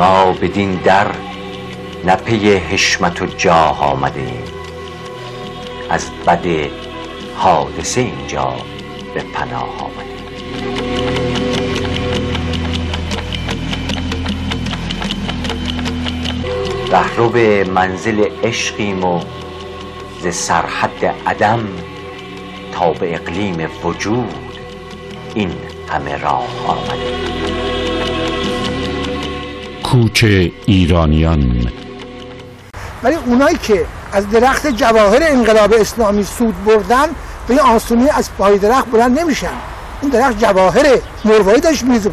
ما بدین در نه پی حشمت و جاه آمدیم از بد حادثه اینجا به پناه آمدیم رهرو منزل عشقیم و ز سرحد عدم تا به اقلیم وجود این همه راه آمدیم کوچ ایرانیان. ولی اونایی که از درخت جواهر انقلاب اسلامی سود بردن به این آسونی از پای درخت بلند نمیشن. این درخت جواهره مروایی داشت میز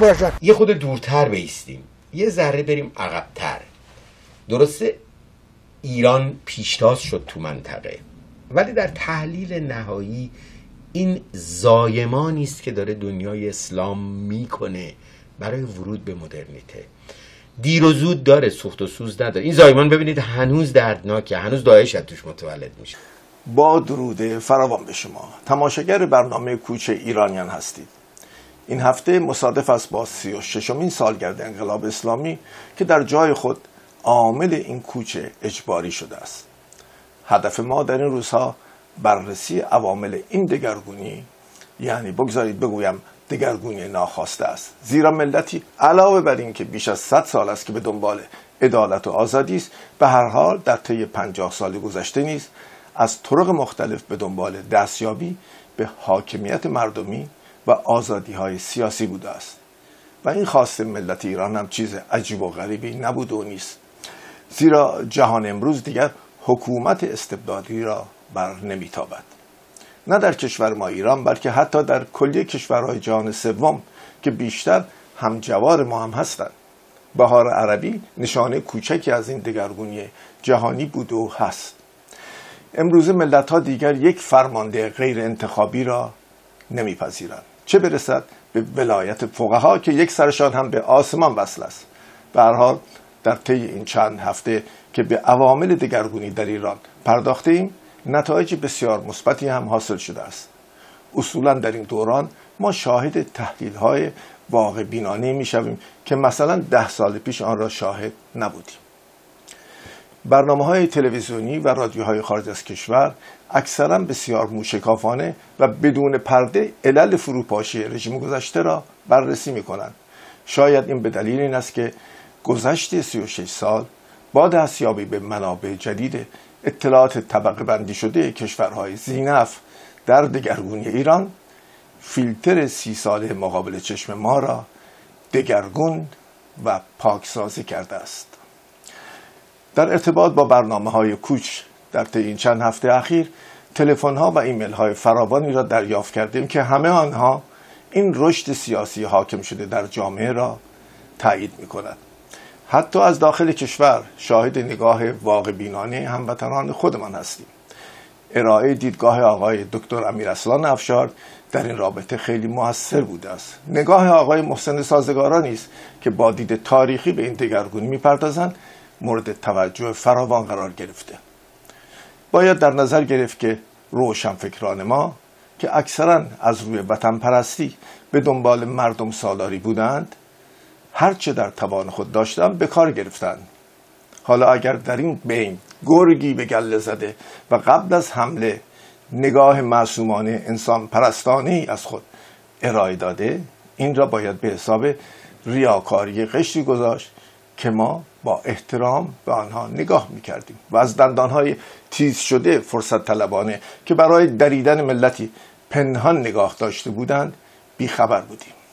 باشن یه خود دورتر بیستیم. یه ذره بریم عقبتر. درسته؟ ایران پیشتاز شد تو منطقه. ولی در تحلیل نهایی این زایمانی است که داره دنیای اسلام می‌کنه. برای ورود به مدرنیته. دیر و زود داره سوخت و سوز نداره. این زایمان ببینید هنوز دردناکه هنوز داعش توش متولد میشه. با درود فراوان به شما. تماشاگر برنامه کوچه ایرانیان هستید. این هفته مصادف است با سی و ششمین سالگرد انقلاب اسلامی که در جای خود عامل این کوچه اجباری شده است. هدف ما در این روزها بررسی عوامل این دگرگونی یعنی بگذارید بگویم دگرگونی ناخواسته است. زیرا ملتی علاوه بر اینکه بیش از 100 سال است که به دنبال عدالت و آزادی است به هر حال در طی 50 سال گذشته نیز از طرق مختلف به دنبال دستیابی به حاکمیت مردمی و آزادی های سیاسی بوده است. و این خواست ملت ایران هم چیز عجیب و غریبی نبود و نیست. زیرا جهان امروز دیگر حکومت استبدادی را بر نمیتابد. نه در کشور ما ایران بلکه حتی در کلیه کشورهای جهان سوم که بیشتر همجوار ما هم هستند بهار عربی نشانه کوچکی از این دگرگونی جهانی بود و هست. امروز ملت ها دیگر یک فرمانده غیر انتخابی را نمیپذیرند. چه برسد به ولایت فقها که یک سرشان هم به آسمان وصل است. به در طی این چند هفته که به عوامل دگرگونی در ایران پرداخته ایم نتایج بسیار مثبتی هم حاصل شده است. اصولا در این دوران ما شاهد تحلیل های واقع بینانه می شویم که مثلا ده سال پیش آن را شاهد نبودیم. برنامه های تلویزیونی و رادیوهای خارج از کشور اکثرا بسیار موشکافانه و بدون پرده علل فروپاشی رژیم گذشته را بررسی می کنند. شاید این به دلیل این است که گذشت 36 سال با دستیابی به منابع جدید اطلاعات طبقه بندی شده کشورهای زینف در دگرگونی ایران فیلتر سی ساله مقابل چشم ما را دگرگون و پاکسازی کرده است. در ارتباط با برنامه های کوچ در طی این چند هفته اخیر تلفن ها و ایمیل های فراوانی را دریافت کردیم که همه آنها این رشد سیاسی حاکم شده در جامعه را تایید می کند حتی از داخل کشور شاهد نگاه واقع بینانه هموطنان خودمان هستیم. ارائه دیدگاه آقای دکتر امیر اسلان افشار در این رابطه خیلی موثر بوده است. نگاه آقای محسن سازگارانی است که با دید تاریخی به این دگرگونی می‌پردازند مورد توجه فراوان قرار گرفته. باید در نظر گرفت که روشنفکران ما که اکثرا از روی وطن پرستی به دنبال مردم سالاری بودند هرچه در توان خود داشتن به کار گرفتن. حالا اگر در این بین گرگی به گله زده و قبل از حمله نگاه معصومانه انسان پرستانی از خود ارائه داده این را باید به حساب ریاکاری قشری گذاشت که ما با احترام به آنها نگاه می‌کردیم و از دندانهای تیز شده فرصت طلبانه که برای دریدن ملتی پنهان نگاه داشته بودند بیخبر بودیم.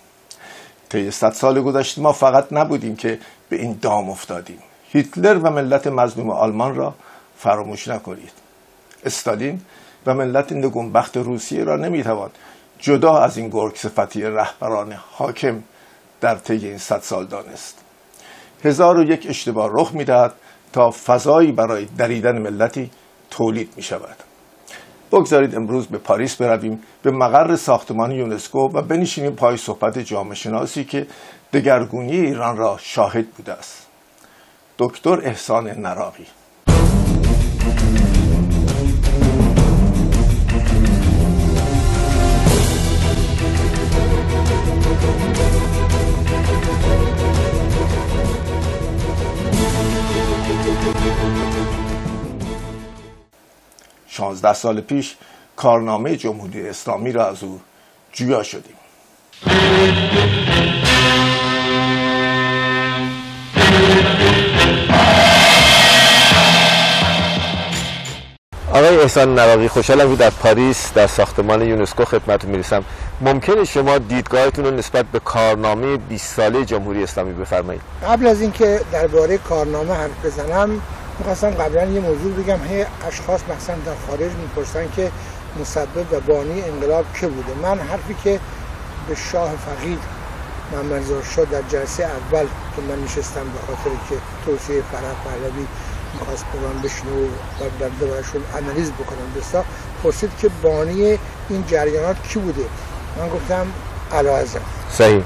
طی صد سال گذشته ما فقط نبودیم که به این دام افتادیم. هیتلر و ملت مظلوم آلمان را فراموش نکنید. استالین و ملت نگونبخت روسیه را نمی‌توان جدا از این گرگ صفتی رهبران حاکم در طی این صد سال دانست. هزار و یک اشتباه رخ می‌دهد تا فضایی برای دریدن ملتی تولید می شود بگذارید امروز به پاریس برویم به مقر ساختمان یونسکو و بنشینیم پای صحبت جامعه شناسی که دگرگونی ایران را شاهد بوده است. دکتر احسان نراقی 16 سال پیش کارنامه جمهوری اسلامی را از او جویا شدیم. آقای احسان نواقی خوشحالم که در پاریس در ساختمان یونسکو خدمت می‌رسم. ممکنه شما دیدگاهتون رو نسبت به کارنامه 20 ساله جمهوری اسلامی بفرمایید؟ قبل از اینکه درباره کارنامه حرف بزنم می‌خواستم قبلا یه موضوع بگم. هی اشخاص مثلا در خارج می‌پرسن که مسبب و بانی انقلاب که بوده. من حرفی که به شاه فقید محمد شد در جلسه اول که من نشستم به خاطر که توصیه فرح پهلوی می‌خواست به من بشنو و در دورشون انالیز بکنم. بسا پرسید که بانی این جریانات کی بوده؟ من گفتم علا صحیح.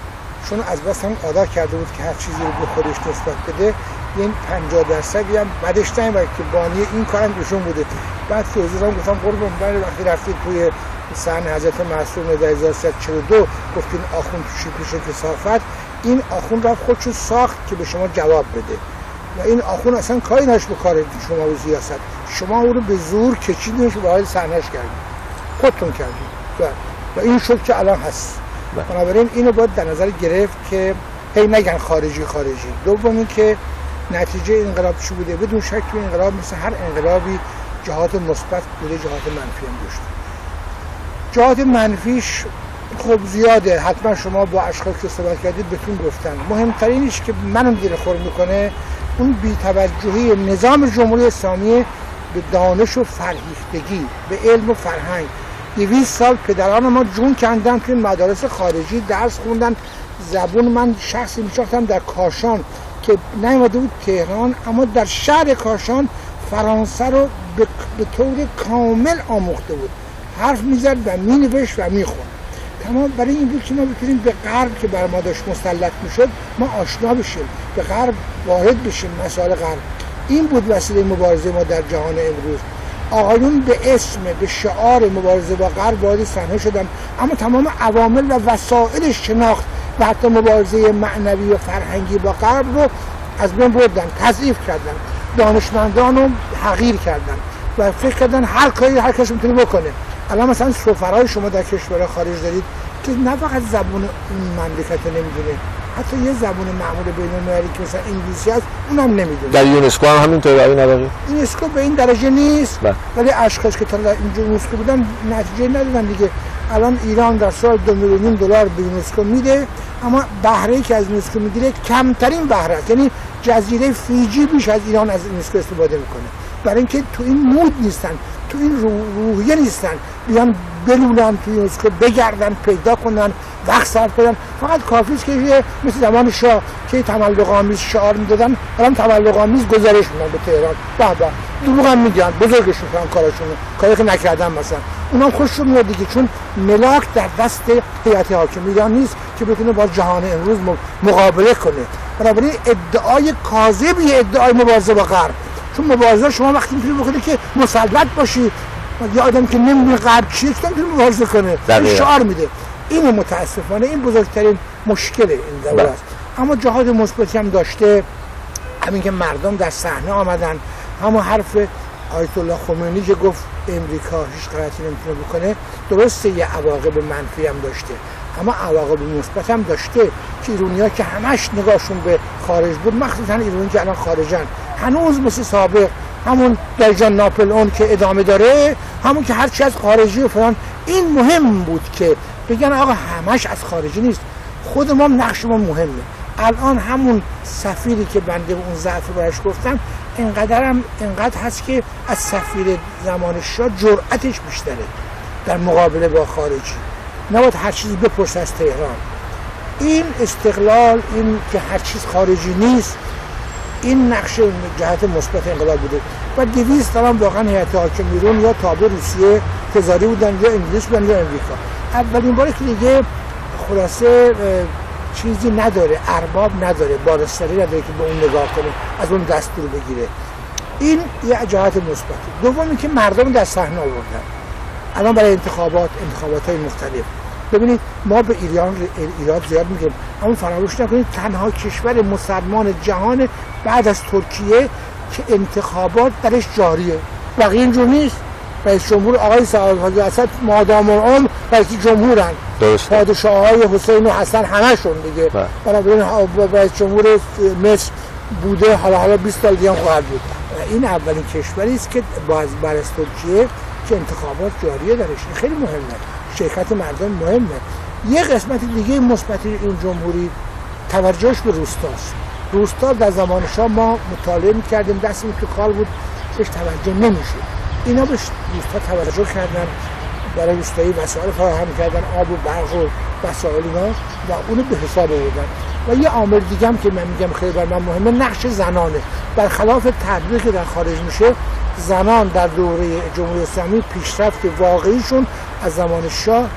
چون از بس هم عادت کرده بود که هر چیزی رو به خودش نسبت بده این 50 درصدی هم بعدش و که بانی این کارم ایشون بوده. بعد که حضور هم گفتم قربان بله وقتی رفتید توی سن حضرت معصوم در 1342 گفتین آخون توشی پیش کسافت این آخون رفت خودشو ساخت که به شما جواب بده. و این آخون اصلا کاری نش به کار شما و زیاست. شما او رو به زور کشیدینش و وارد صحنهش کردید خودتون کردید و, و این شد که الان هست. بله. بنابراین اینو باید در نظر گرفت که هی نگن خارجی خارجی. دوم که نتیجه انقلاب چی بوده؟ بدون شک تو انقلاب مثل هر انقلابی جهات مثبت بوده جهات منفی هم داشته. جهات منفیش خب زیاده. حتما شما با اشخاص که صحبت کردید بهتون گفتن. مهمترینش که منم گیر خور می‌کنه اون بیتوجهی نظام جمهوری اسلامی به دانش و فرهیختگی به علم و فرهنگ. دویست سال پدران ما جون کندن توی مدارس خارجی درس خوندن زبون من شخصی میشاختم در کاشان. که نیومده بود تهران اما در شهر کاشان فرانسه رو به طور کامل آموخته بود. حرف می‌زد و مینوشت و می‌خوند. تمام برای این بود که ما بتونیم به غرب که بر ما داشت مسلط می‌شد ما آشنا بشیم. به غرب وارد بشیم مسائل غرب. این بود وسیله مبارزه ما در جهان امروز. آقایون به اسم به شعار مبارزه با غرب وارد صحنه شدن اما تمام عوامل و وسایل شناخت و حتی مبارزه معنوی و فرهنگی با غرب رو از بین بردن تضعیف کردن. دانشمندان رو حقیر کردن و فکر کردن هر کاری هر کسی می‌تونه بکنه. الان مثلا سفرهای شما در کشور خارج دارید که نه فقط زبون اون مملکت نمی‌دونه حتی یه زبون معمول بین المللی که مثلا انگلیسی هست اونم نمی‌دونه. در یونسکو هم همینطور آقای نباقی؟ یونسکو به این درجه نیست. بله. ولی اشخاص که تا اینجا یونسکو بودن نتیجه ندادن دیگه. الان ایران در سال دو میلیون دلار به یونسکو میده اما بهره که از یونسکو می‌گیره کمترین بهره یعنی جزیره فیجی بیش از ایران از یونسکو استفاده می‌کنه. برای اینکه تو این مود نیستن تو این روحیه نیستن. بیان بلونن تو یونسکو بگردن پیدا کنن وقت صرف کنن. فقط کافی است که مثل زمان شاه که تملق آمیز شعار می‌دادن الان تملق آمیز گزارش میدن به تهران. به دروغ هم میگن بزرگش می‌کنن کاراشون کاری که نکردن مثلا. خوش میاد دیگه چون ملاک در دست هیئت حاکم ایران نیست که بتونه با جهان امروز مقابله کنه. بنابراین ادعای کاذب ادعای مبارزه با غرب. چون مبارزه شما وقتی می‌تونی بکنی که مسلط باشی. یه آدم که نمی‌دونه غرب چیه که نمی‌تونه مبارزه کنه. شعار میده. اینو متاسفانه این بزرگترین مشکل این دوره بله. است اما جهاد مثبتی هم داشته. همین که مردم در صحنه آمدن. همون حرف آیت الله خمینی که گفت امریکا هیچ غلطی نمی‌تونه بکنه درسته یه عواقب منفی هم داشته. اما عواقب مثبت هم داشته. که ایرونیا که همش نگاهشون به خارج بود مخصوصا ایرونی که الان خارجن. هنوز مثل سابق همون در ناپل اون که ادامه داره همون که هرچی از خارجی و فلان این مهم بود که بگن آقا همش از خارجی نیست. خود ما نقش ما مهمه. الان همون سفیری که بنده اون ضعف برش گفتم اینقدر هم اینقدر هست که از سفیر زمان شاه جرأتش بیشتره در مقابله با خارجی. نباید هر چیزی بپرس از تهران. این استقلال این که هر چیز خارجی نیست این نقشه جهت مثبت انقلاب بوده. و دویست دارم واقعا هیئت حاکم بیرون یا تابع روسیه تزاری بودن یا انگلیس بودن یا امریکا. اولین باری که دیگه خلاصه چیزی نداره ارباب نداره بارستری نداره که به اون نگاه کنه از اون دستور بگیره. این یه جهت مثبت. دومی که مردم در صحنه آوردن. الان برای انتخابات انتخابات های مختلف. ببینید ما به ایران ایراد زیاد میگیم اما فراموش نکنید تنها کشور مسلمان جهان بعد از ترکیه که انتخابات درش جاریه. بقیه اینجور نیست. رئیس جمهور آقای سعادت حاجی اسد مادام العمر رئیس جمهورن. درسته. پادشاه های حسین و حسن همشون دیگه. بله. بنابراین رئیس جمهور مصر بوده حالا حالا 20 سال دیگه خواهد بود. این اولین کشوری است که باز بر ترکیه که انتخابات جاریه درش. خیلی مهمه. شرکت مردم مهمه. یه قسمت دیگه مثبت این جمهوری توجهش به روستاست. روستا در زمان شاه ما مطالعه می‌کردیم دستمون تو کار بود بهش توجه نمیشه اینا بهش روستا توجه کردن برای روستایی وسایل فراهم کردن آب و برق و وسایل اینا و اونو به حساب آوردن. و یه عامل دیگه هم که من میگم خیلی بر من مهمه نقش زنانه. برخلاف تبلیغ که در خارج میشه زنان در دوره جمهوری اسلامی پیشرفت واقعیشون از زمان شاه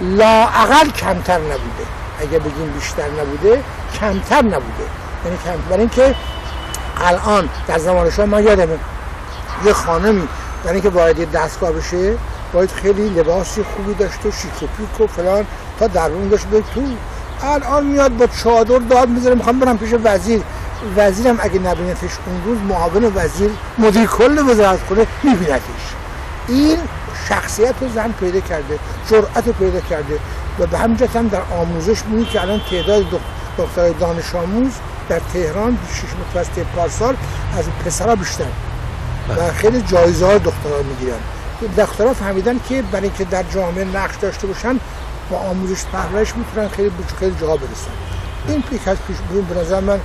لااقل کمتر نبوده. اگه بگیم بیشتر نبوده کمتر نبوده. یعنی کم برای اینکه الان در زمان شما من یادمه یه خانمی برای اینکه وارد دستگاه بشه باید خیلی لباسی خوبی داشته شیک و پیک و فلان تا در اون داشته بره تو الان میاد با چادر داد می‌ذاره می‌خوام برم پیش وزیر. وزیرم اگه نبینتش اون روز معاون وزیر مدیر کل وزارت خونه میبینتش این شخصیت رو زن پیدا کرده جرأت رو پیدا کرده و به همین جهت هم در آموزش می‌بینید که الان تعداد دخترای دانش آموز در تهران شش متوسط پارسال از پسرها بیشتر. و خیلی جایزه های دخترها می‌گیرن. دخترها فهمیدن که برای اینکه در جامعه نقش داشته باشن با آموزش پرورش می‌تونن خیلی خیلی جاها برسن. این پیک از پیش بینی به نظر من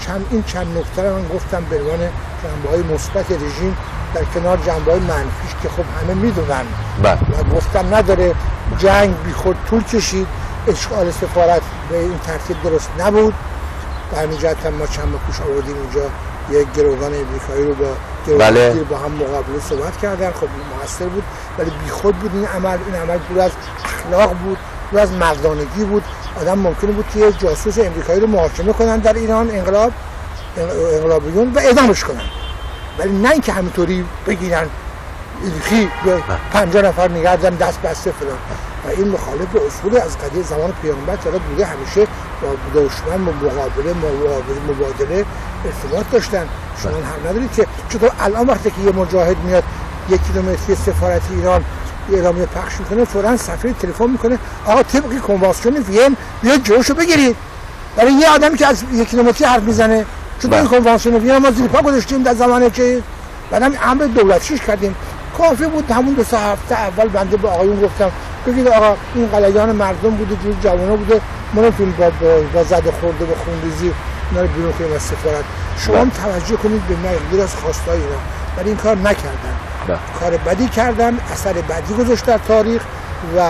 چند این چند نکته رو من گفتم به عنوان جنبه های مثبت رژیم در کنار جنبه های منفیش که خب همه می‌دونن. بله. و گفتم نداره. جنگ بی خود طول کشید. اشغال سفارت به این ترتیب درست نبود. جهت هم ما چند ماه پیش آوردیم اینجا یک گروگان امریکایی رو با بله. با هم مقابله صحبت کردن. خب موثر بود. ولی بی خود بود این عمل. این عمل دور از اخلاق بود دور از مردانگی بود. آدم ممکنه بود که جاسوس امریکایی رو محاکمه کنن در ایران انقلاب انقلابیون و اعدامش کنن. ولی نه اینکه همینطوری بگیرن. خی به پنجاه نفر نگه دارن دست بسته فلان. و این مخالف به اصول از قدیم زمان پیامبر حالا بوده همیشه با دشمن مقابله مبادله ارتباط داشتن؟ شما هم ندارید که چطور الان وقتی که یه مجاهد میاد یک کیلومتری سفارت ایران اعلامیه پخش می‌کنه فورا صفحه تلفن می‌کنه. آقا طبق کنوانسیون وین بیا جوشو بگیرید. برای یه آدمی که از یک کیلومتری حرف می‌زنه چطور این کنوانسیون وین ما زیر پا گذاشتیم در زمانه که بعدم امر دولتیش کردیم. کافی بود همون دو سه هفته اول بنده به آقایون گفتم بگید آقا این قلیان مردم بوده جور جوانا بوده ما نمی‌تونیم با, با, با زد و خورده با خونریزی اینا رو بیرون کنیم از سفارت شما هم توجه کنید به مقدور از خواستای اینا ولی این کار نکردن. بله. کار بدی کردن اثر بدی گذاشت در تاریخ و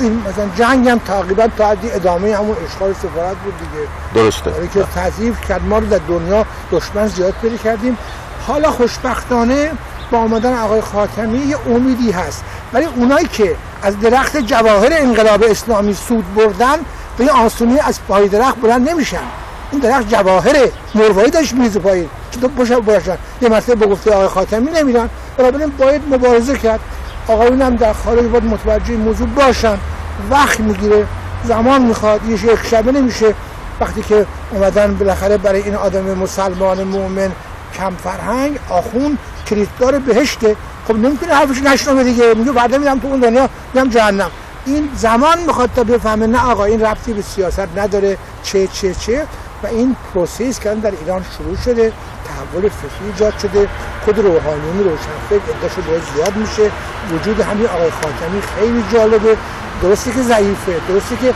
این مثلا جنگ هم تقریبا تا حدی ادامه همون اشغال سفارت بود دیگه. درسته. برای که تضعیف کرد. ما رو در دنیا دشمن زیاد پیدا کردیم. حالا خوشبختانه با آمدن آقای خاتمی یه امیدی هست. ولی اونایی که از درخت جواهر انقلاب اسلامی سود بردن به این آسونی از پای درخت بلند نمیشن. این درخت جواهره مروایی داشت میز پایین. چطور باشن باشن یه مرتبه به گفته آقای خاتمی نمیرن. بنابراین باید مبارزه کرد. آقایون هم در خارج باید متوجه موضوع باشن. وقت می‌گیره زمان می‌خواد. یه یک شبه نمیشه. وقتی که اومدن بالاخره برای این آدم مسلمان مؤمن کم فرهنگ آخون کلیددار بهشته. خب نمی‌تونه حرفش نشنوه دیگه. میگه بعدا میرم تو اون دنیا میرم جهنم. این زمان می‌خواد تا بفهمه نه آقا این ربطی به سیاست نداره. چه چه چه. و این پروسیس که الان در ایران شروع شده تحول فکری ایجاد شده خود روحانیون روشنفکر عدهشون باید زیاد میشه. وجود همین آقای خاتمی خیلی جالبه. درسته که ضعیفه درسته که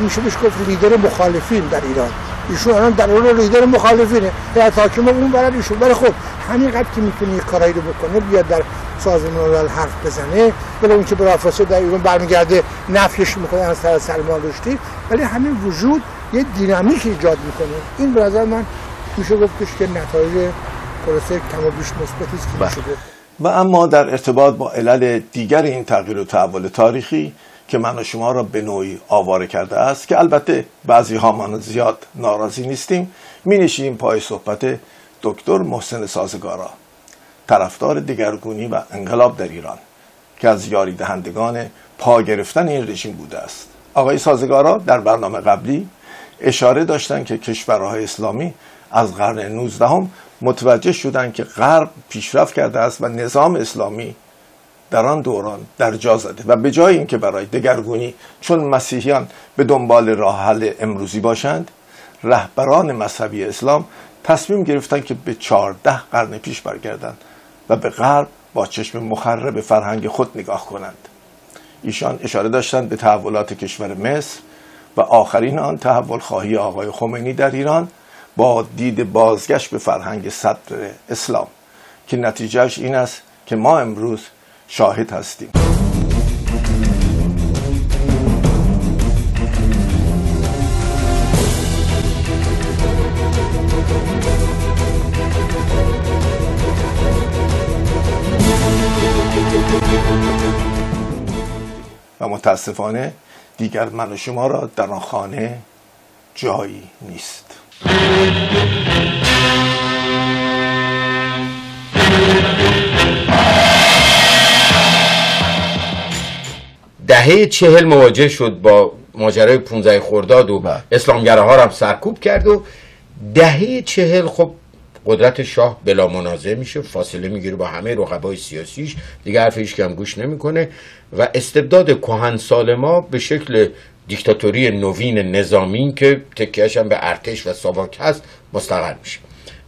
میشه بهش گفت لیدر مخالفین در ایران. ایشون الان در اون لیدر مخالفینه. در حاکم اون برد ایشون برای خب همینقدر که می‌تونه یه کارایی رو بکنه بیاد در سازمان ملل حرف بزنه ولی اون که بلافاصله در ایران برمیگرده نفیش می‌کنه از طرف سلمان رشدی. ولی همین وجود یه دینامیک ایجاد می‌کنه. این به نظر من میشه گفتش که نتایج پروسه کم و بیش مثبتی است که میشه گفت و اما در ارتباط با علل دیگر این تغییر و تحول تاریخی که من و شما را به نوعی آواره کرده است که البته بعضی ها من زیاد ناراضی نیستیم می نشیم پای صحبت دکتر محسن سازگارا طرفدار دگرگونی و انقلاب در ایران که از یاری دهندگان پا گرفتن این رژیم بوده است. آقای سازگارا در برنامه قبلی اشاره داشتند که کشورهای اسلامی از قرن 19 هم متوجه شدند که غرب پیشرفت کرده است و نظام اسلامی در آن دوران در جا زده. و به جای اینکه برای دگرگونی چون مسیحیان به دنبال راه حل امروزی باشند رهبران مذهبی اسلام تصمیم گرفتند که به چهارده قرن پیش برگردند و به غرب با چشم مخرب فرهنگ خود نگاه کنند. ایشان اشاره داشتند به تحولات کشور مصر و آخرین آن تحول خواهی آقای خمینی در ایران با دید بازگشت به فرهنگ صدر اسلام که نتیجهش این است که ما امروز شاهد هستیم. و متاسفانه دیگر من و شما را در آن خانه جایی نیست دهه چهل مواجه شد با ماجرای 15 خرداد و بله. اسلامگره ها هم سرکوب کرد و دهه چهل خب قدرت شاه بلا منازع میشه فاصله می‌گیره با همه رقبای سیاسیش. دیگه حرف هیچ کم گوش نمی‌کنه. و استبداد کهن سال ما به شکل دیکتاتوری نوین نظامی که تکیهش هم به ارتش و ساواک هست مستقر میشه.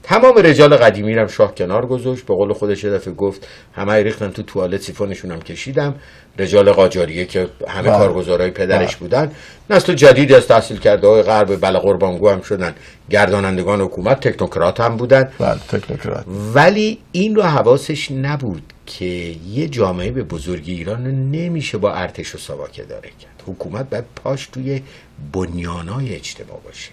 تمام رجال قدیمی رو هم شاه کنار گذاشت. به قول خودش یه دفعه گفت همه ریختن تو توالت سیفونشون هم کشیدم. رجال قاجاریه که همه بله. کارگزارای پدرش بله. بودن. نسل جدیدی از تحصیل کرده های غرب بله قربانگو هم شدن. گردانندگان حکومت تکنوکرات هم بودن. بله تکنوکرات. ولی این رو حواسش نبود که یه جامعه به بزرگی ایران رو نمیشه با ارتش و ساواک اداره کرد. حکومت باید پاش توی بنیانای اجتماع باشه.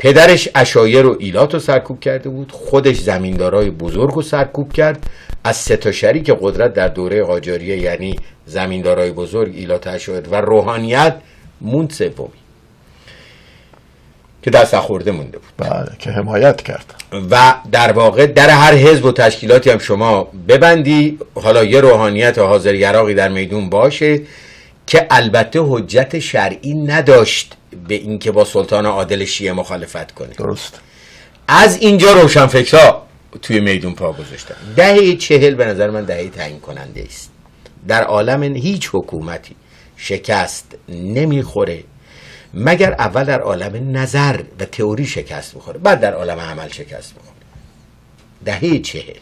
پدرش اشایر و ایلات رو سرکوب کرده بود خودش زمیندارای بزرگ رو سرکوب کرد. از سه تا شریک قدرت در دوره قاجاریه یعنی زمیندارای بزرگ ایلات اشایر و روحانیت موند سومی که دست نخورده مونده بود. بله که حمایت کرد. و در واقع در هر حزب و تشکیلاتی هم شما ببندی. حالا یه روحانیت حاضر یراقی در میدون باشه. که البته حجت شرعی نداشت به اینکه با سلطان عادل شیعه مخالفت کنه. درست. از اینجا روشنفکرها توی میدون پا گذاشتن. دهه چهل به نظر من دهه تعیین کننده است. در عالم هیچ حکومتی شکست نمی‌خوره مگر اول در عالم نظر و تئوری شکست می‌خوره بعد در عالم عمل شکست می‌خوره. دهه چهل.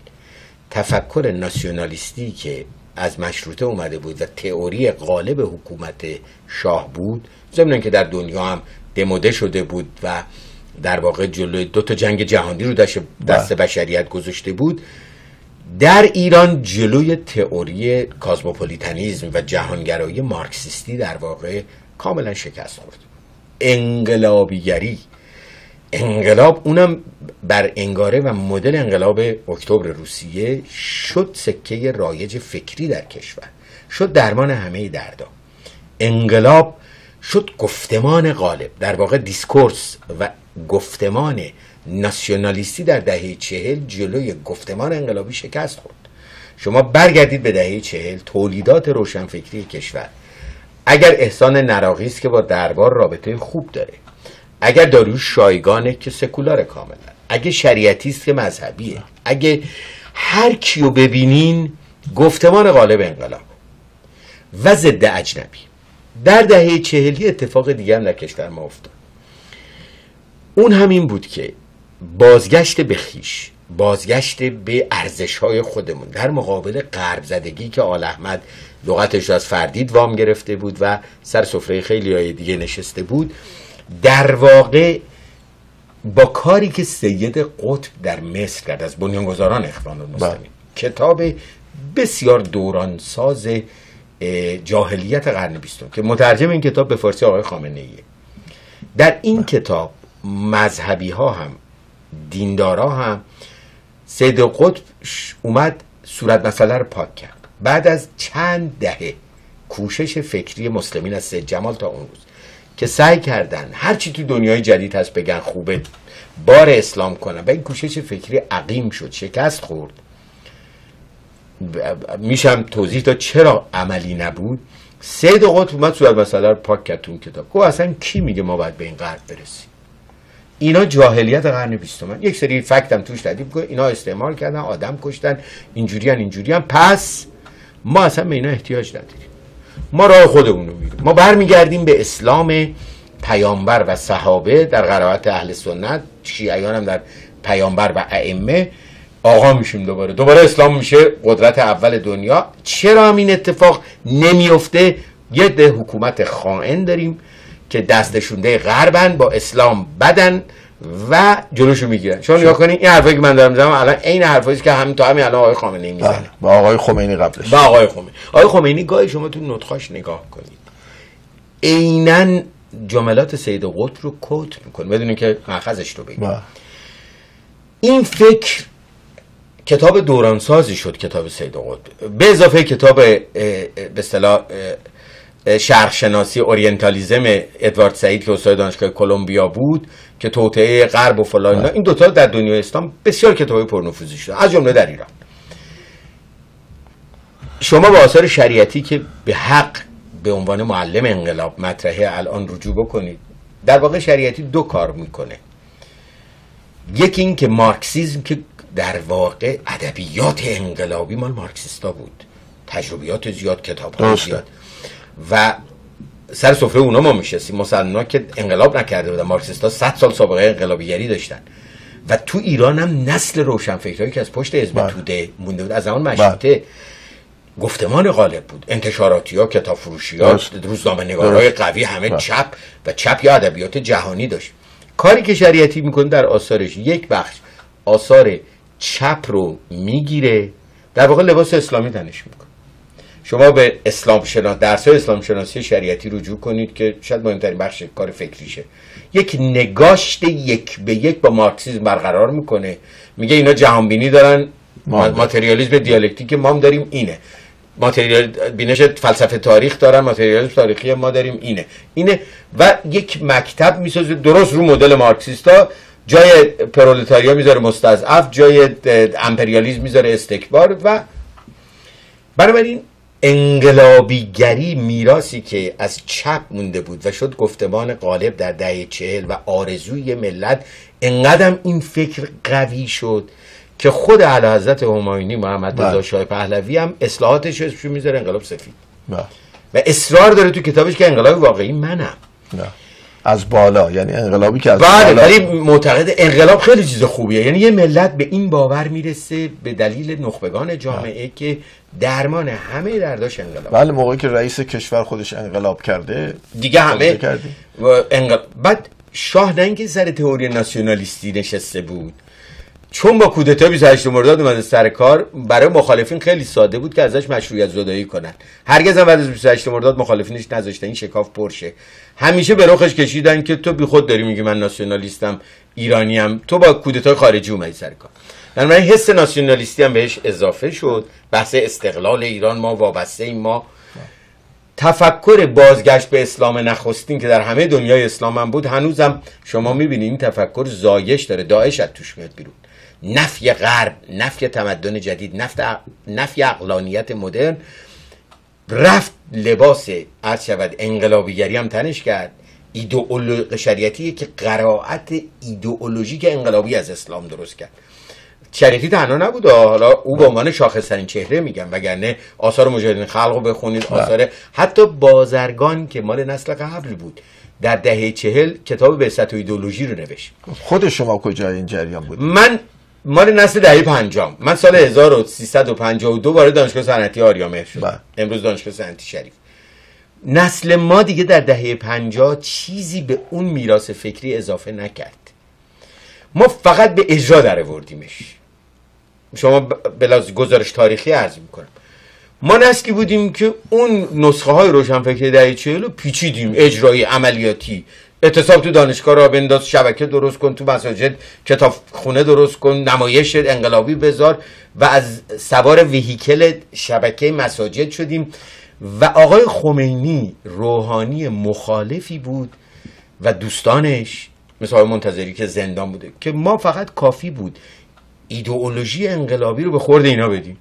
تفکر ناسیونالیستی که از مشروطه اومده بود و تئوری غالب حکومت شاه بود. ضمن که در دنیا هم دموده شده بود و در واقع جلوی دو تا جنگ جهانی رو دست, دست بشریت گذاشته بود. در ایران جلوی تئوری کازموپولیتانیزم و جهانگرایی مارکسیستی در واقع کاملا شکست خورد. انقلابیگری انقلاب اونم بر انگاره و مدل انقلاب اکتبر روسیه شد سکه رایج فکری در کشور شد درمان همه دردا. انقلاب شد گفتمان غالب در واقع discourse و گفتمان ناسیونالیستی در دهه چهل جلوی گفتمان انقلابی شکست خورد. شما برگردید به دهه چهل تولیدات روشنفکری کشور. اگر احسان نراقی است که با دربار رابطه خوب داره. اگر داریوش شایگانه که سکولار کاملا. اگه شریعتی است که مذهبیه. اگه هر کیو ببینین گفتمان غالب انقلاب. و ضد اجنبی. در دهه چهلی اتفاق دیگه هم در ما افتاد. اون همین بود که بازگشت به خیش بازگشت به ارزش های خودمون. در مقابل غرب زدگی که آل احمد لغتش از فردید وام گرفته بود و سر سفره خیلی های دیگه نشسته بود در واقع با کاری که سید قطب در مصر کرد از بنیانگذاران اخوان المسلمین. کتاب بسیار دوران ساز جاهلیت قرن بیستم که مترجم این کتاب به فارسی آقای خامنه ایه در این کتاب مذهبی ها هم دیندارا هم سید قطب اومد صورت مسئله رو پاک کرد. بعد از چند دهه کوشش فکری مسلمین از سید جمال تا اون روز که سعی کردن هرچی تو دنیای جدید هست بگن خوبه بار اسلام کنن. و این کوشش فکری عقیم شد شکست خورد. میشم توضیح داد چرا عملی نبود. سید قطب اومد صورت مسئله رو پاک کرد اون کتاب. گفت اصلا کی میگه ما باید به این غرب برسیم؟ اینا جاهلیت قرن بیستم. یک سری فکت هم توش تدیب اینا استعمال کردن آدم کشتن اینجوری اینجوری پس ما اصلا به اینا احتیاج نداریم. ما راه خودمون رو میریم ما برمیگردیم به اسلام پیامبر و صحابه در قرائت اهل سنت. شیعیان هم در پیامبر و ائمه آقا میشیم دوباره. دوباره اسلام میشه قدرت اول دنیا. چرا این اتفاق نمیفته یه ده حکومت خائن داریم که دستشونده غربن با اسلام بدن. و جلوشو می‌گیرن شما نگاه کنید این حرفایی که من دارم می‌زنم الان عین حرفایی که همین تا همین الان آقای خامنه‌ای می‌زنه. بله. با آقای خمینی قبلش. با آقای خمینی. آقای خمینی گاهی شما تو نطخاش نگاه کنید. عینا جملات سید قطب رو کوت می‌کنه بدون که مأخذش رو بگید بله. این فکر کتاب دورانسازی شد کتاب سید قطب. به اضافه کتاب به اصطلاح شرقشناسی اورینتالیزم ادوارد سعید که استاد دانشگاه کلمبیا بود که توطئه غرب و فلان اینا، این دوتا در دنیای اسلام بسیار کتاب پرنفوذی شده از جمله در ایران. شما با آثار شریعتی که به حق به عنوان معلم انقلاب مطرحه الان رجوع بکنید در واقع شریعتی دو کار می‌کنه. یکی این که مارکسیزم که در واقع ادبیات انقلابی مال مارکسیستا بود. تجربیات زیاد کتاب. زیاد. و سر سفره اونا ما میشستیم مسلمان که انقلاب نکرده بودن مارکسیستا 100 سال سابقه انقلابیگری داشتن و تو ایران هم نسل روشنفکرایی که از پشت حزب بله. توده مونده بود از زمان مشروطه گفتمان غالب بود انتشاراتی ها کتاب فروشی ها. روزنامه نگارهای. قوی همه بله. چپ و چپ یا ادبیات جهانی داشت کاری که شریعتی می‌کنه در آثارش یک بخش آثار چپ رو می‌گیره در واقع لباس اسلامی تنش می‌کنه شما به اسلام شناس درس اسلام شناسی شریعتی رجوع کنید که شاید مهمترین بخش کار فکریشه. یک نگاشت یک به یک با مارکسیسم برقرار می‌کنه. میگه اینا جهانبینی دارن. ماتریالیسم دیالکتیک ما هم داریم اینه. ماتریال بینش فلسفه تاریخ دارن ماتریالیسم تاریخی ما داریم اینه. اینه و یک مکتب می‌سازه درست رو مدل مارکسیستا. جای پرولتاریا می‌ذاره مستضعف جای امپریالیسم می‌ذاره استکبار و بنابراین انقلابیگری میراسی که از چپ مونده بود و شد گفتمان غالب در دهه چهل و آرزوی ملت انقدر این فکر قوی شد که خود اعلیحضرت همایونی محمد بله. رضا شاه پهلوی هم اصلاحاتش رو می‌ذاره انقلاب سفید بله. و اصرار داره تو کتابش که انقلاب واقعی منم. از بالا یعنی انقلابی که از بله بالا. ولی معتقد انقلاب خیلی چیز خوبیه. یعنی یه ملت به این باور می‌رسه به دلیل نخبگان جامعه که درمان همه درداش انقلاب. بله موقعی که رئیس کشور خودش انقلاب کرده دیگه همه انقلاب بعد شاه نه اینکه سر تئوری ناسیونالیستی نشسته بود. چون با کودتا 28 مرداد اومده سر کار. برای مخالفین خیلی ساده بود که ازش مشروعیت زدایی کنن. هرگز هم بعد از 28 مرداد مخالفینش نذاشتن. این شکاف پرشه همیشه به رخش کشیدن که تو بیخود داری میگی من ناسیونالیستم ایرانیم. تو با کودتای خارجی اومدی سر کار. بنابراین حس ناسیونالیستی هم بهش اضافه شد. بحث استقلال ایران ما وابسته ما. تفکر بازگشت به اسلام نخستین که در همه دنیای اسلام هم بود هنوزم شما می‌بینید این تفکر زایش داره. داعش از توش میاد بیرون. نفی غرب نفی تمدن جدید نفی, نفی اقلانیت مدرن رفت لباس عرض شود انقلابیگری هم تنش کرد. ایدئولوژی شریعتی که قرائت ایدئولوژیک انقلابی از اسلام درست کرد. شریعتی تنها نبود. حالا او به عنوان شاخصترین چهره میگم وگرنه آثار مجاهدین خلق رو بخونید آثار حتی بازرگان که مال نسل قبل بود در دهه چهل کتاب به و ایدئولوژی رو نوشت. خود شما کجای این جریان بود؟ من مال نسل دهه پنجام. من سال 1352 وارد دانشگاه صنعتی آریامهر شدم. بله. امروز دانشگاه صنعتی شریف. نسل ما دیگه در دهه پنجاه چیزی به اون میراث فکری اضافه نکرد. ما فقط به اجرا در آوردیمش. شما بلاز گزارش تاریخی عرض می‌کنم. ما نسلی بودیم که اون نسخه های روشنفکری دهه چهل رو پیچیدیم. اجرایی عملیاتی اعتصاب تو دانشگاه را بنداز شبکه درست کن تو مساجد کتاب خونه درست کن نمایش انقلابی بذار و از سوار وهیکل شبکه مساجد شدیم و آقای خمینی روحانی مخالفی بود و دوستانش مثل منتظری که زندان بوده که ما فقط کافی بود ایدئولوژی انقلابی رو به خورد اینا بدیم.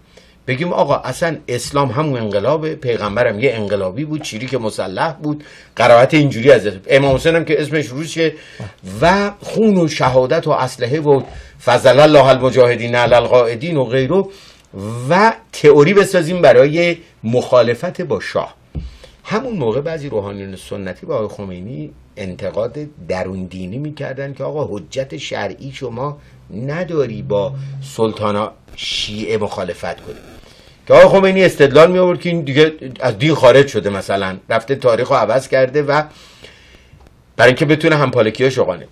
بگیم آقا اصلا اسلام همون انقلابه پیغمبرم یه انقلابی بود چیری که مسلح بود قرائت اینجوری از. امام حسین هم که اسمش روشه و خون و شهادت و اسلحه و فضل الله المجاهدین علی القاعدین و غیره و تئوری بسازیم برای مخالفت با شاه همون موقع بعضی روحانیون سنتی با آقای خمینی انتقاد درون دینی می‌کردن که آقا حجت شرعی شما نداری با سلطانا شیعه مخالفت کنی که آقای خمینی استدلال می آورد که این دیگه از دین خارج شده مثلا رفته تاریخ رو عوض کرده و برای اینکه بتونه همپالکی ها کنه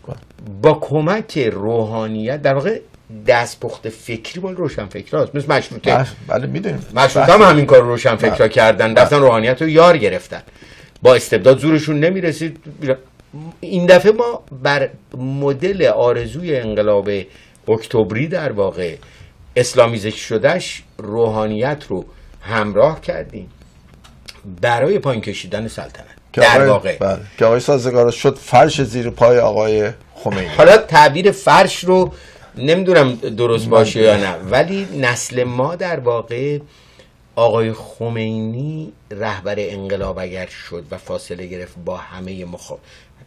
با کمک روحانیت در واقع دستپخت فکری مال روشن فکراست مثل مشروطه. بله می‌دونیم. مشروطه هم همین کار روشن فکرا کردن. رفتن روحانیت رو یار گرفتن. با استبداد زورشون نمی‌رسید. این دفعه ما بر مدل آرزوی انقلاب اکتبری در واقع اسلامیزش شدهش روحانیت رو همراه کردیم برای پایین کشیدن سلطنت. در واقع. بله. که آقای سازگار شد فرش زیر پای آقای خمینی. حالا تعبیر فرش رو نمی‌دونم درست باشه یا نه ولی نسل ما در واقع آقای خمینی رهبر انقلاب اگر شد و فاصله گرفت با همه مخ...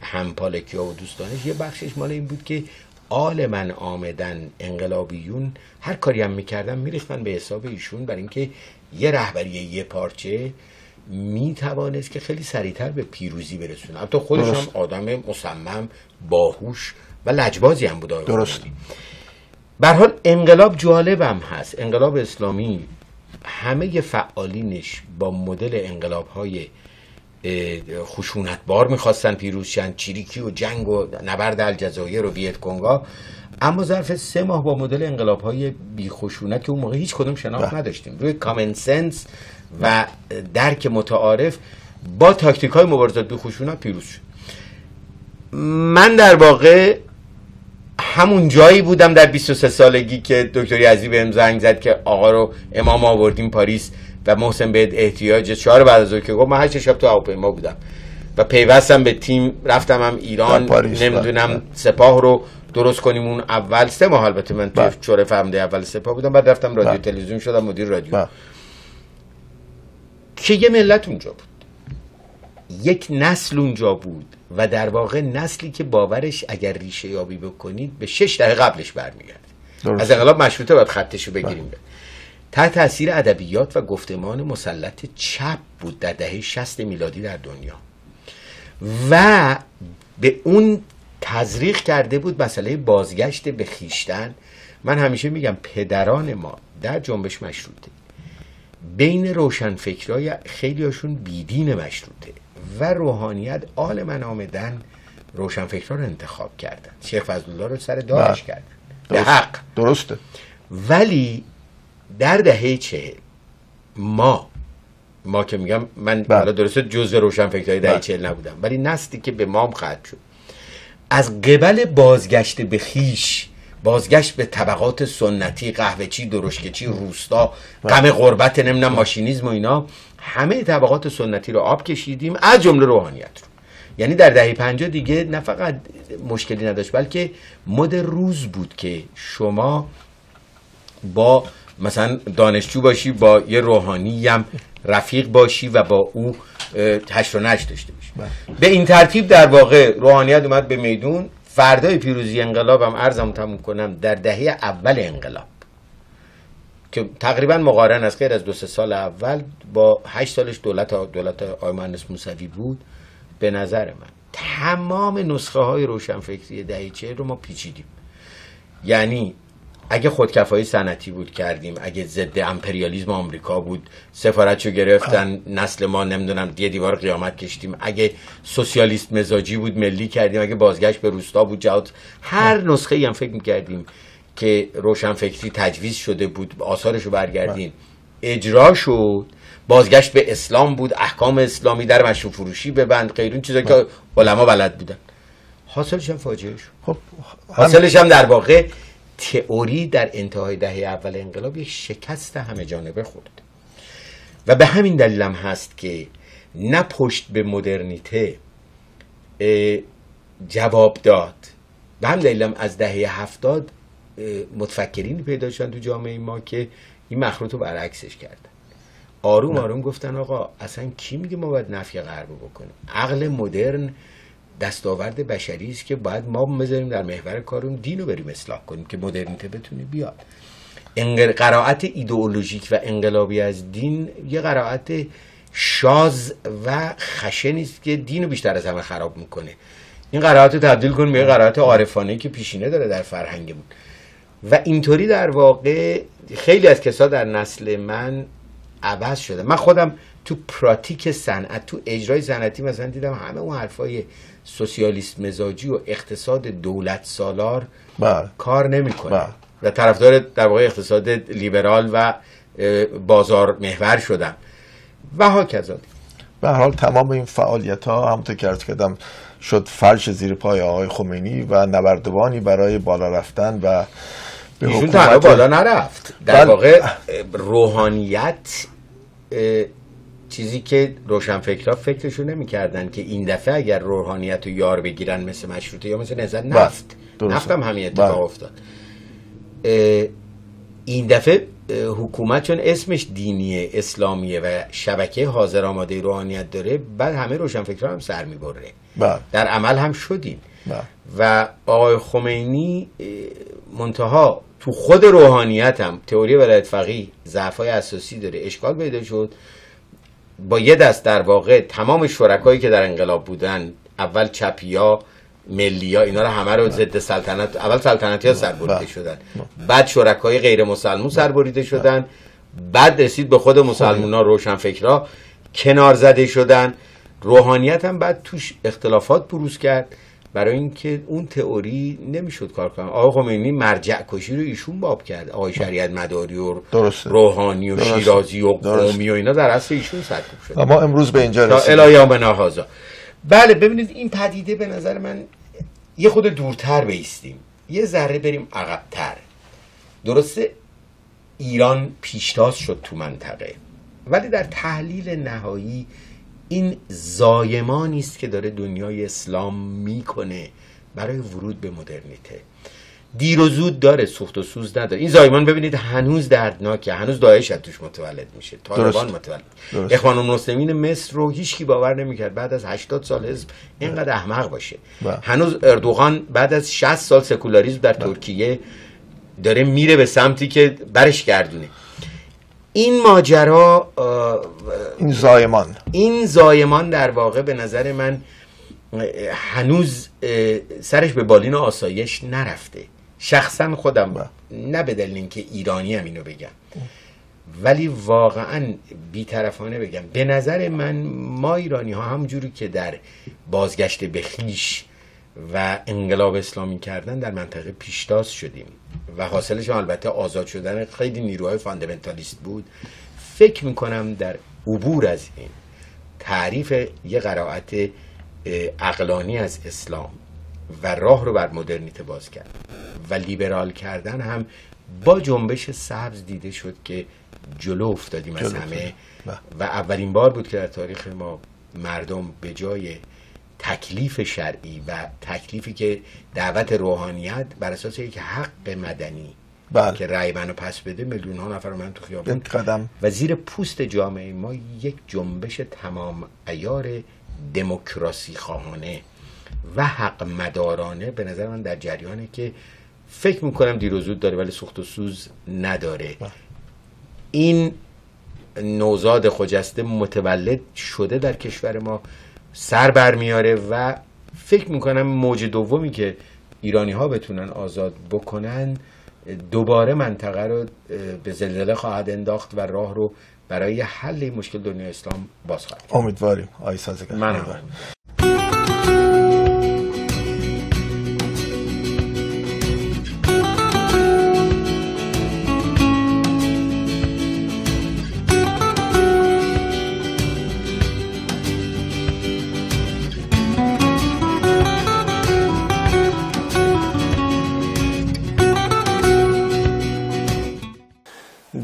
همپالکی ها و دوستانش یه بخشش مال این بود که آل من آمدن انقلابیون هر کاری هم می‌کردن میریختن به حساب ایشون برای اینکه یه رهبری یه پارچه می‌توانست که خیلی سریعتر به پیروزی برسونه. حتی خودش هم آدم مصمم باهوش و لجبازی هم بود درست. بر حال انقلاب جالبم هست. انقلاب اسلامی همه فعالینش با مدل انقلاب های خشونتبار می‌خواستن پیروز شن. چریکی و جنگ و نبرد الجزایر و ویت کنگا اما ظرف سه ماه با مدل انقلاب های بی خشونت که اون موقع هیچ کدوم شناخت بله. نداشتیم. روی common sense و درک متعارف با تاکتیک های مبارزات بی خشونت پیروز شد. من در واقع همون جایی بودم در 23 سالگی که دکتر یزدی بهم زنگ زد که آقا رو امام آوردیم پاریس. و محسن بهت احتیاج چهار بعد از که گفت من هشت شب تو هواپیما بودم و پیوستم به تیم رفتم هم ایران نمی‌دونم بله. سپاه رو درست کنیم اون اول سه ماه البته من تو بله. چوره فهمده اول سپاه بودم بعد رفتم رادیو بله. تلویزیون شدم مدیر رادیو که یه ملت اونجا بود یک نسل اونجا بود و در واقع نسلی که باورش اگر ریشه یابی بکنید به شش دهه قبلش برمیگرد از انقلاب مشروطه باید خطش رو بگیریم بله. تحت تاثیر ادبیات و گفتمان مسلط چپ بود در دهه 60 میلادی در دنیا. و به اون تزریق کرده بود مسئله بازگشت به خیشتن. من همیشه میگم پدران ما در جنبش مشروطه. بین روشنفکرای خیلی هاشون بیدین مشروطه و روحانیت آل من آمدن روشنفکرها رو انتخاب کردن. شیخ فضلالله رو سر داعش بله. کردن. به حق. درسته. ولی در دهه چه ما ما که میگم من بله. حالا درسته جزء روشنفکرهای دهه بله. چهل نبودم ولی نسلی که به مام خط شد از قبل بازگشت به خیش بازگشت به طبقات سنتی قهوهچی درشکچی روستا غم غربت نمی‌دونم ماشینیزم و اینا همه طبقات سنتی رو آب کشیدیم از جمله روحانیت رو یعنی در دهه پنجاه دیگه نه فقط مشکلی نداشت بلکه مد روز بود که شما با مثلا دانشجو باشی با یه روحانی هم رفیق باشی و با او هشت و نشت داشته باشی. بله. به این ترتیب در واقع روحانیت اومد به میدون. فردای پیروزی انقلابم ارزم تموم کنم در دهه اول انقلاب که تقریبا مقارن از غیر از دو سه سال اول با هشت سالش دولت دولت آقای مهندس موسوی بود به نظر من. تمام نسخه های روشنفکری دهه چه رو ما پیچیدیم. یعنی اگه خودکفایی سنتی بود کردیم اگه ضد امپریالیزم آمریکا بود سفارتشو گرفتن نسل ما نمی‌دونم یه دیوار قیامت کشتیم. اگه سوسیالیست مزاجی بود ملی کردیم. اگه بازگشت به روستا بود جهات هر نسخه ای هم فکر می‌کردیم که روشنفکری تجویز شده بود آثارشو برگردیم اجرا شد. بازگشت به اسلام بود احکام اسلامی در مشروع فروشی ببند غیر این چیزا که علما بلد بودن. حاصلش هم فاجعه شد. خب حاصلش هم در واقع تئوری در انتهای دهه اول انقلاب یک شکست همه جانبه خورد. و به همین دلیل هم هست که نه پشت به مدرنیته جواب داد. به هم دلیلم از دهه هفتاد متفکرینی پیدا شدن تو جامعه ما که این مخروط رو برعکسش کردن آروم آروم گفتن آقا اصلا کی میگه ما باید نفی غرب بکنیم؟ عقل مدرن دستاورد بشری است که باید ما بذاریم در محور کارون دین رو بریم اصلاح کنیم که مدرنیته بتونه بیاد. انقل... قرائت ایدئولوژیک و انقلابی از دین یه قرائت شاز و خشنی است که دین رو بیشتر از همه خراب می‌کنه. این قرائت رو تبدیل کن به قرائت عارفانه که پیشینه داره در فرهنگمون و اینطوری در واقع خیلی از کسا در نسل من عوض شده. من خودم تو پراتیک صنعت تو اجرای صنعتی مثلا دیدم همه اون حرفای سوسیالیست مزاجی و اقتصاد دولت سالار بله. کار نمی‌کنه. بله. و طرفدار در واقع اقتصاد لیبرال و بازار محور شدم و ها کذا به حال تمام این فعالیت ها همونطور که عرض کردم شد فرش زیر پای آقای خمینی و نبردوانی برای بالا رفتن و به ایشون حکومت بالا نرفت. در بله. واقع روحانیت چیزی که روشنفکرها فکرشو نمی‌کردن که این دفعه اگر روحانیت رو یار بگیرن مثل مشروطه یا مثل نهضت نفت درسته. نفت هم همین اتفاق بله. افتاد اه، این دفعه حکومت چون اسمش دینیه اسلامیه و شبکه حاضر آماده روحانیت داره بعد همه روشنفکرها هم سر می‌بره بله در عمل هم شدیم بله. و آقای خمینی منتها تو خود روحانیت هم تئوری ولایت فقیه ضعفای اساسی داره اشکال پیدا شد با یه دست در واقع تمام شرکایی که در انقلاب بودن اول چپیا ملیا اینا رو همه رو ضد سلطنت اول سلطنتی ها سربریده بله. شدن. بعد شرکای غیر مسلمون سربریده شدن. بعد رسید به خود مسلمون ها روشنفکرها کنار زده شدن. روحانیت هم بعد توش اختلافات بروز کرد. برای اینکه اون تئوری نمی‌شد کار کنه آقای خمینی مرجع کشی رو ایشون باب کرد. آقای شریعت مداری و درسته. روحانی و درسته. شیرازی و. قومی و اینا در اصل ایشون سرکوب شد. ما امروز به اینجا رسیدیم. بله ببینید این پدیده به نظر من یه خود دورتر بیستیم. یه ذره بریم عقبتر. درسته؟ ایران پیشتاز شد تو منطقه. ولی در تحلیل نهایی این زایمانی است که داره دنیای اسلام می‌کنه برای ورود به مدرنیته. دیر و زود داره سوخت و سوز نداره. این زایمان ببینید هنوز دردناکه هنوز داعش از توش متولد میشه. طالبان. متولد. اخوان المسلمین مصر رو هیچکی باور نمی‌کرد. بعد از 80 سال حزب اینقدر احمق باشه. بله. هنوز اردوغان بعد از 60 سال سکولاریسم در ترکیه داره میره به سمتی که برش گردونه. این ماجرا این زایمان. این زایمان در واقع به نظر من هنوز سرش به بالین آسایش نرفته. شخصا خودم نه به دلیل اینکه ایرانی هم اینو بگم. ولی واقعا بیطرفانه بگم. به نظر من ما ایرانی ها همجوری که در بازگشت به خیش و انقلاب اسلامی کردن در منطقه پیشتاز شدیم و حاصلش البته آزاد شدن خیلی نیروهای فاندامنتالیست بود فکر می‌کنم در عبور از این تعریف یه قرائت اقلانی از اسلام و راه رو بر مدرنیته باز کرد و لیبرال کردن هم با جنبش سبز دیده شد که جلو افتادیم از همه. بله. و اولین بار بود که در تاریخ ما مردم به جای تکلیف شرعی و تکلیفی که دعوت روحانیت بر اساس یک حق مدنی بله. که رأی منو پس بده میلیون ها نفر من تو خیابون. یک قدم. و زیر پوست جامعه ما یک جنبش تمام ایار دموکراسی خواهانه و حق مدارانه به نظر من در جریانه که فکر می‌کنم دیر و زود داره ولی سوخت و سوز نداره. این نوزاد خجسته متولد شده در کشور ما. سر برمیاره و فکر می‌کنم موج دومی که ایرانی ها بتونن آزاد بکنن دوباره منطقه رو به زلزله خواهد انداخت و راه رو برای حل مشکل دنیا اسلام باز خواهد. امیدواریم. آقای سازگر من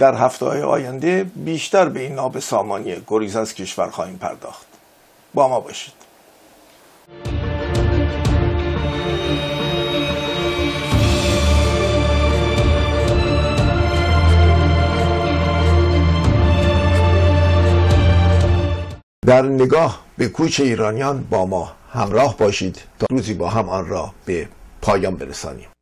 در هفته های آینده بیشتر به این ناب سامانی گریز از کشور خواهیم پرداخت. با ما باشید. در نگاه به کوچ ایرانیان با ما همراه باشید تا روزی با هم آن را به پایان برسانیم.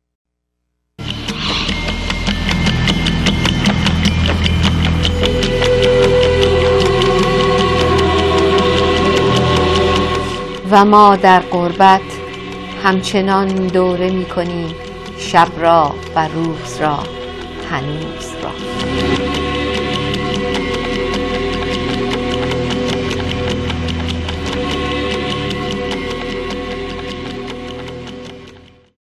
و ما در قربت همچنان دوره می کنیم شب را و روز را هنوز را.